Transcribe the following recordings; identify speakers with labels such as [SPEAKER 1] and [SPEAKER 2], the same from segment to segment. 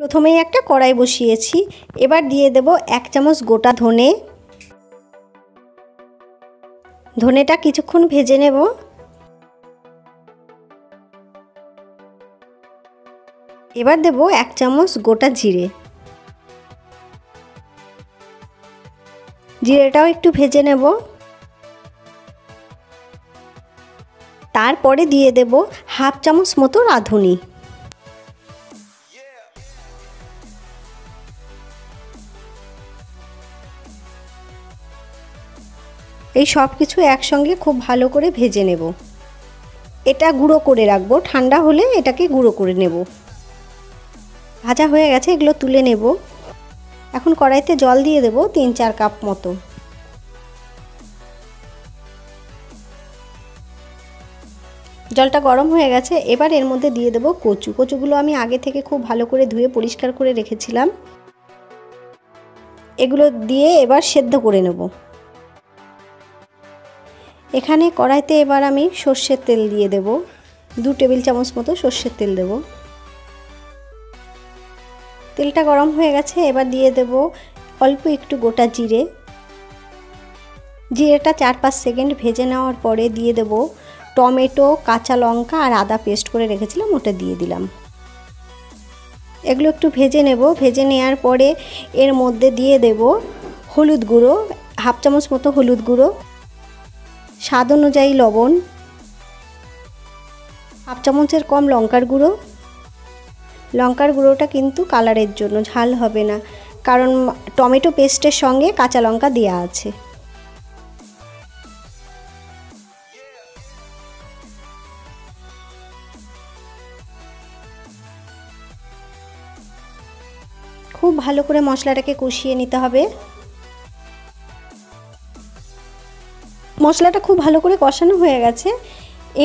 [SPEAKER 1] প্রথমেই একটা কড়াই বসিয়েছি, এবার দিয়ে দেব এক চামচ গোটা ধনে। ধনেটা কিছুক্ষণ ভেজে নেব। এবার দেব এক চামচ গোটা জিরে। জিরেটাও একটু ভেজে নেব। তারপরে দিয়ে দেব হাফ চামচ মতো রাঁধুনি। এই সব কিছু একসঙ্গে খুব ভালো করে ভেজে নেব। এটা গুঁড়ো করে রাখব, ঠান্ডা হলে এটাকে গুঁড়ো করে নেব। ভাজা হয়ে গেছে, এগুলো তুলে নেব। এখন কড়াইতে জল দিয়ে দেব তিন চার কাপ মতো। জলটা গরম হয়ে গেছে, এবার এর মধ্যে দিয়ে দেব কচু। কচুগুলো আমি আগে থেকে খুব ভালো করে ধুয়ে পরিষ্কার করে রেখেছিলাম। এগুলো দিয়ে এবার সেদ্ধ করে নেব। এখানে কড়াইতে এবার আমি সর্ষের তেল দিয়ে দেব। দু টেবিল চামচ মতো সর্ষের তেল দেব। তেলটা গরম হয়ে গেছে, এবার দিয়ে দেব অল্প একটু গোটা জিরে। জিরেটা চার পাঁচ সেকেন্ড ভেজে নেওয়ার পরে দিয়ে দেব টমেটো, কাঁচা লঙ্কা আর আদা পেস্ট করে রেখেছিলাম, ওটা দিয়ে দিলাম। এগুলো একটু ভেজে নেব। ভেজে নেওয়ার পরে এর মধ্যে দিয়ে দেব হলুদ গুঁড়ো, হাফ চামচ মতো হলুদ গুঁড়ো। স্বাদ অনুযায়ী লবণ, হাফ চামচের কম লঙ্কার গুঁড়ো। লঙ্কার গুঁড়োটা কিন্তু কালারের জন্য, ঝাল হবে না। কারণ টমেটো পেস্টের সঙ্গে কাঁচা লঙ্কা দেওয়া আছে। খুব ভালো করে মশলাটাকে কষিয়ে নিতে হবে। মশলাটা খুব ভালো করে কষানো হয়ে গেছে।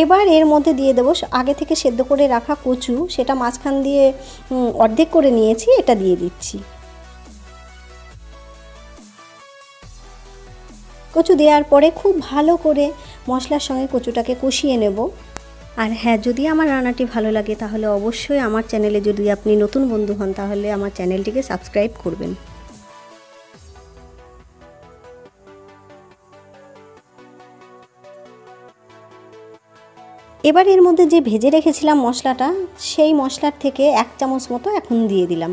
[SPEAKER 1] এবার এর মধ্যে দিয়ে দেবো আগে থেকে সেদ্ধ করে রাখা কচু। সেটা মাঝখান দিয়ে অর্ধেক করে নিয়েছি, এটা দিয়ে দিচ্ছি। কচু দেওয়ার পরে খুব ভালো করে মশলার সঙ্গে কচুটাকে কষিয়ে নেব। আর হ্যাঁ যদি আমার রান্নাটি ভালো লাগে, তাহলে অবশ্যই আমার চ্যানেলে যদি আপনি নতুন বন্ধু হন, তাহলে আমার চ্যানেলটিকে সাবস্ক্রাইব করবেন। এবার এর মধ্যে যে ভেজে রেখেছিলাম মশলাটা, সেই মশলার থেকে এক চামচ মতো এখন দিয়ে দিলাম।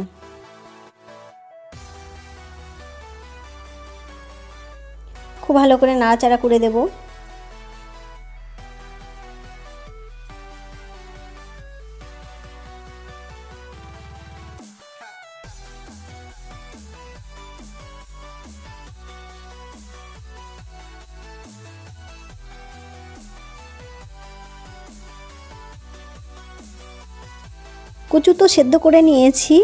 [SPEAKER 1] খুব ভালো করে নাড়াচাড়া করে দেব। কচু তো সেদ্ধ করে নিয়েছি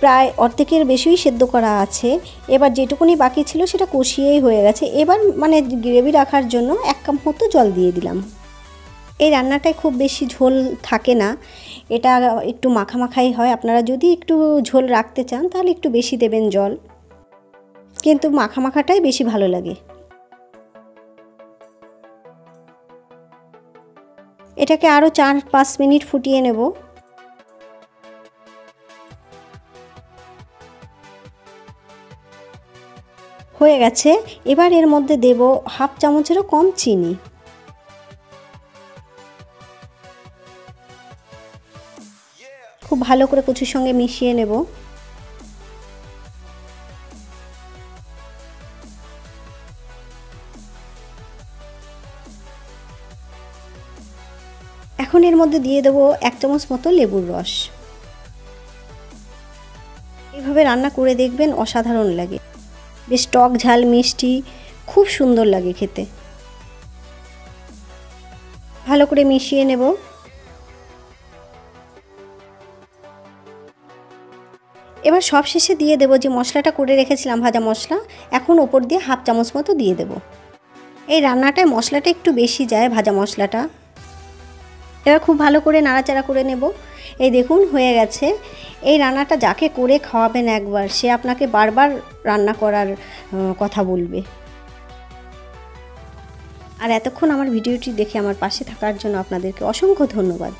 [SPEAKER 1] প্রায় অর্ধেকের বেশিই সেদ্ধ করা আছে। এবার যেটুকুনি বাকি ছিল সেটা কষিয়েই হয়ে গেছে। এবার মানে গ্রেভি রাখার জন্য এক কাপ মতো জল দিয়ে দিলাম। এই রান্নাটায় খুব বেশি ঝোল থাকে না। এটা একটু মাখামাখাই হয়। আপনারা যদি একটু ঝোল রাখতে চান, তাহলে একটু বেশি দেবেন জল। কিন্তু মাখামাখাটাই বেশি ভালো লাগে। এটাকে আরও চার পাঁচ মিনিট ফুটিয়ে নেব। হয়ে গেছে। এবার এর মধ্যে দেব হাফ চামচেরও কম চিনি। খুব ভালো করে কচুর সঙ্গে মিশিয়ে নেব। এখন এর মধ্যে দিয়ে দেবো এক চামচ মতো লেবুর রস। এইভাবে রান্না করে দেখবেন অসাধারণ লাগে। বেশ টক ঝাল, মিষ্টি, খুব সুন্দর লাগে খেতে। ভালো করে মিশিয়ে নেব। এবার সব শেষে দিয়ে দেবো যে মশলাটা করে রেখেছিলাম ভাজা মশলা, এখন ওপর দিয়ে হাফ চামচ মতো দিয়ে দেব। এই রান্নাটায় মশলাটা একটু বেশি যায় ভাজা মশলাটা। এবার খুব ভালো করে নাড়াচাড়া করে নেব। এই দেখুন, হয়ে গেছে। এই রান্নাটা যাকে করে খাওয়াবেন একবার, সে আপনাকে বারবার রান্না করার কথা বলবে। আর এতক্ষণ আমার ভিডিওটি দেখে আমার পাশে থাকার জন্য আপনাদেরকে অসংখ্য ধন্যবাদ।